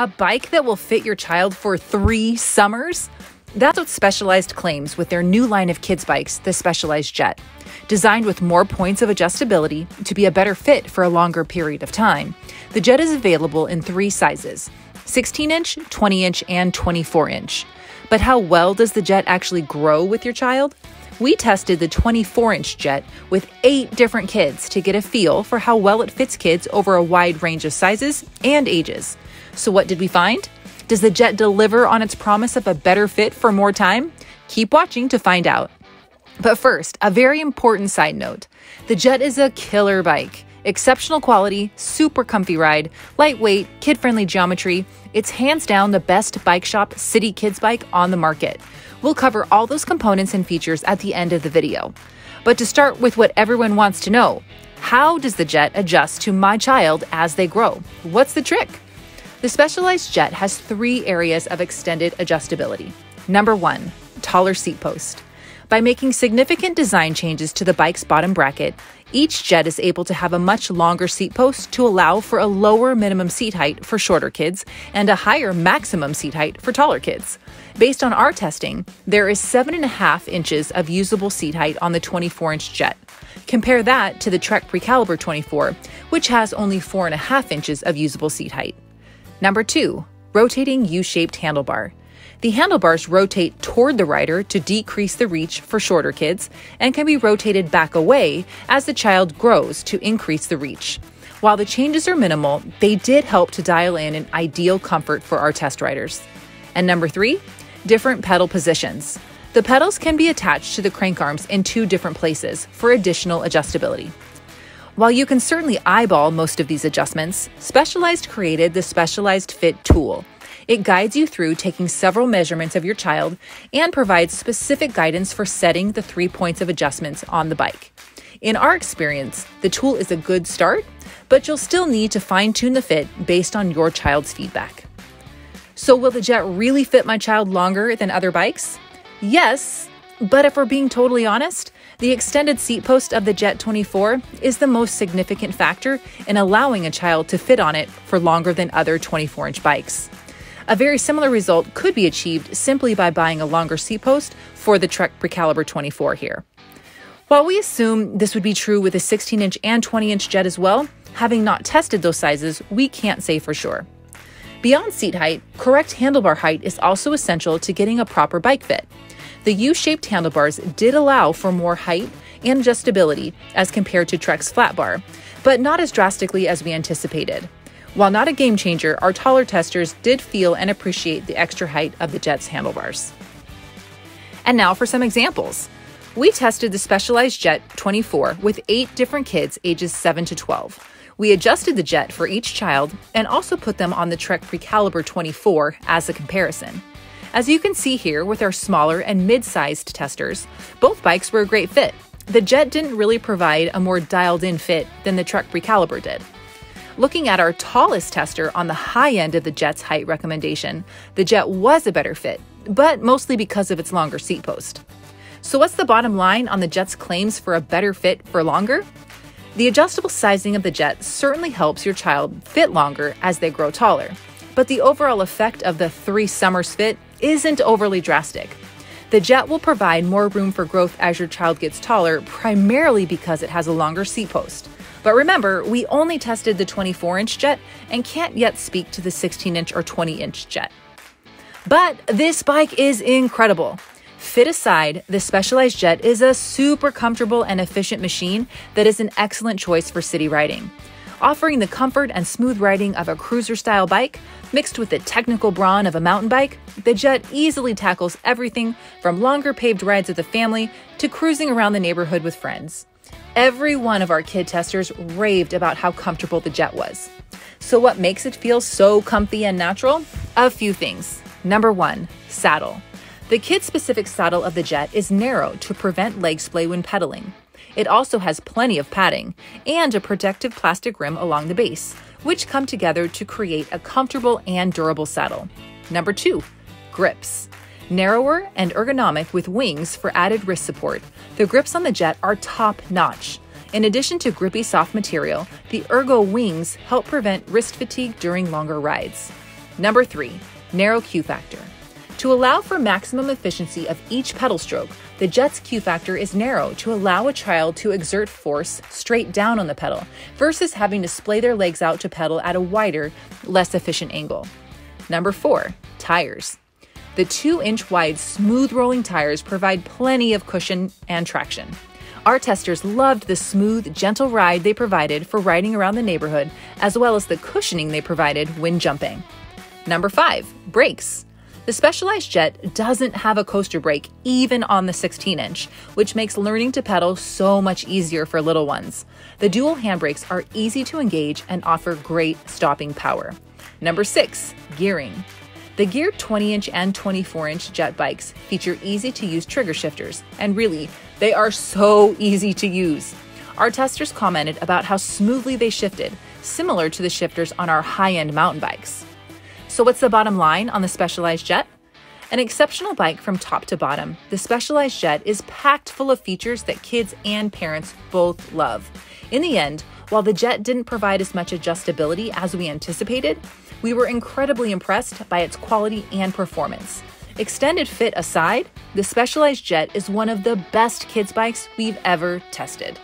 A bike that will fit your child for three summers? That's what Specialized claims with their new line of kids' bikes, the Specialized Jett. Designed with more points of adjustability to be a better fit for a longer period of time, the Jett is available in three sizes 16 inch, 20 inch, and 24 inch. But how well does the Jett actually grow with your child? We tested the 24 inch Jett with eight different kids to get a feel for how well it fits kids over a wide range of sizes and ages. So, what did we find? Does the Jett deliver on its promise of a better fit for more time? Keep watching to find out. But first, a very important side note the Jett is a killer bike. Exceptional quality, super comfy ride, lightweight, kid friendly geometry. It's hands down the best bike shop city kids bike on the market. We'll cover all those components and features at the end of the video. But to start with what everyone wants to know how does the Jett adjust to my child as they grow? What's the trick? The Specialized Jett has three areas of extended adjustability. Number one, taller seat post. By making significant design changes to the bike's bottom bracket, each Jett is able to have a much longer seat post to allow for a lower minimum seat height for shorter kids and a higher maximum seat height for taller kids. Based on our testing, there is 7.5 inches of usable seat height on the 24 inch Jett. Compare that to the Trek Precaliber 24, which has only 4.5 inches of usable seat height. Number two, rotating U shaped handlebar. The handlebars rotate toward the rider to decrease the reach for shorter kids and can be rotated back away as the child grows to increase the reach. While the changes are minimal, they did help to dial in an ideal comfort for our test riders. And number three, different pedal positions. The pedals can be attached to the crank arms in two different places for additional adjustability. While you can certainly eyeball most of these adjustments, Specialized created the Specialized Fit tool it guides you through taking several measurements of your child and provides specific guidance for setting the three points of adjustments on the bike. In our experience, the tool is a good start, but you'll still need to fine tune the fit based on your child's feedback. So, will the Jett really fit my child longer than other bikes? Yes, but if we're being totally honest, the extended seat post of the Jett 24 is the most significant factor in allowing a child to fit on it for longer than other 24 inch bikes. A very similar result could be achieved simply by buying a longer seat post for the Trek Precaliber 24 here. While we assume this would be true with a 16 inch and 20 inch Jett as well, having not tested those sizes, we can't say for sure. Beyond seat height, correct handlebar height is also essential to getting a proper bike fit. The U shaped handlebars did allow for more height and adjustability as compared to Trek's flat bar, but not as drastically as we anticipated. While not a game changer, our taller testers did feel and appreciate the extra height of the Jett's handlebars. And now for some examples. We tested the Specialized Jett 24 with eight different kids ages 7 to 12. We adjusted the Jett for each child and also put them on the Trek Precaliber 24 as a comparison. As you can see here with our smaller and mid sized testers, both bikes were a great fit. The Jett didn't really provide a more dialed in fit than the Trek Precaliber did. Looking at our tallest tester on the high end of the Jett's height recommendation, the Jett was a better fit, but mostly because of its longer seat post. So, what's the bottom line on the Jett's claims for a better fit for longer? The adjustable sizing of the Jett certainly helps your child fit longer as they grow taller, but the overall effect of the three summers fit isn't overly drastic. The Jett will provide more room for growth as your child gets taller, primarily because it has a longer seat post. But remember, we only tested the 24 inch Jett and can't yet speak to the 16 inch or 20 inch Jett. But this bike is incredible. Fit aside, the Specialized Jett is a super comfortable and efficient machine that is an excellent choice for city riding. Offering the comfort and smooth riding of a cruiser style bike, mixed with the technical brawn of a mountain bike, the Jett easily tackles everything from longer paved rides with the family to cruising around the neighborhood with friends. Every one of our kid testers raved about how comfortable the Jett was. So, what makes it feel so comfy and natural? A few things. Number one, saddle. The kid specific saddle of the Jett is narrow to prevent leg splay when pedaling. It also has plenty of padding and a protective plastic rim along the base, which come together to create a comfortable and durable saddle. Number two, grips. Narrower and ergonomic with wings for added wrist support, the grips on the Jett are top notch. In addition to grippy soft material, the Ergo wings help prevent wrist fatigue during longer rides. Number three, narrow Q factor. To allow for maximum efficiency of each pedal stroke, the Jett's Q factor is narrow to allow a child to exert force straight down on the pedal versus having to splay their legs out to pedal at a wider, less efficient angle. Number four, tires. The 2 inch wide smooth rolling tires provide plenty of cushion and traction. Our testers loved the smooth, gentle ride they provided for riding around the neighborhood, as well as the cushioning they provided when jumping. Number 5, brakes. The Specialized Jett doesn't have a coaster brake even on the 16 inch, which makes learning to pedal so much easier for little ones. The dual handbrakes are easy to engage and offer great stopping power. Number 6, gearing. The geared 20 inch and 24 inch Jett bikes feature easy to use trigger shifters, and really, they are so easy to use. Our testers commented about how smoothly they shifted, similar to the shifters on our high end mountain bikes. So, what's the bottom line on the Specialized Jett? An exceptional bike from top to bottom, the Specialized Jett is packed full of features that kids and parents both love. In the end, while the Jett didn't provide as much adjustability as we anticipated, we were incredibly impressed by its quality and performance. Extended fit aside, the Specialized Jett is one of the best kids' bikes we've ever tested.